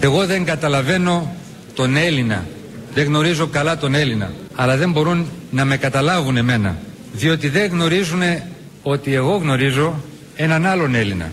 Εγώ δεν καταλαβαίνω τον Έλληνα. Δεν γνωρίζω καλά τον Έλληνα. Αλλά δεν μπορούν να με καταλάβουν εμένα. Διότι δεν γνωρίζουν ότι εγώ γνωρίζω έναν άλλον Έλληνα.